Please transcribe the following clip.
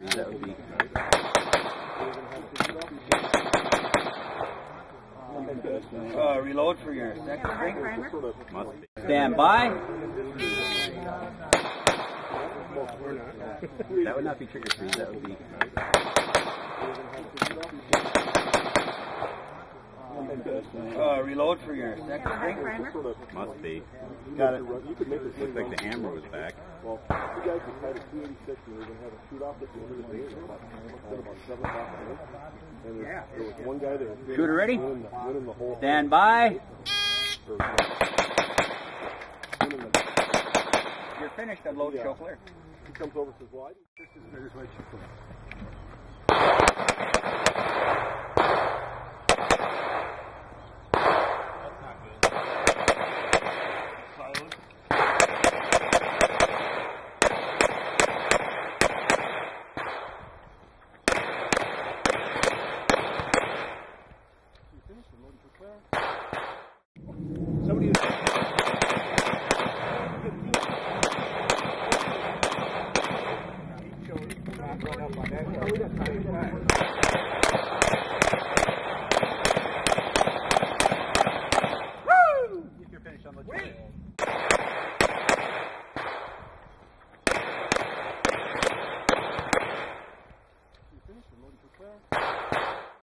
That would be. Uh, reload for your second drink. Stand by. That would not be trigger free. That would be. Uh, reload for your second drink. Must be. Got it. Looks like the hammer was back. Well, two guys were tied at 286 and we were going to have a shoot off at the end of the day. It about, it was about 7 o'clock. And there, there was one guy there. Shooter ready? Winning the, the whole Stand by. or, winning the, You're finished. Unload show clear. he comes over and says, well, I this is this way too clear. Thank you.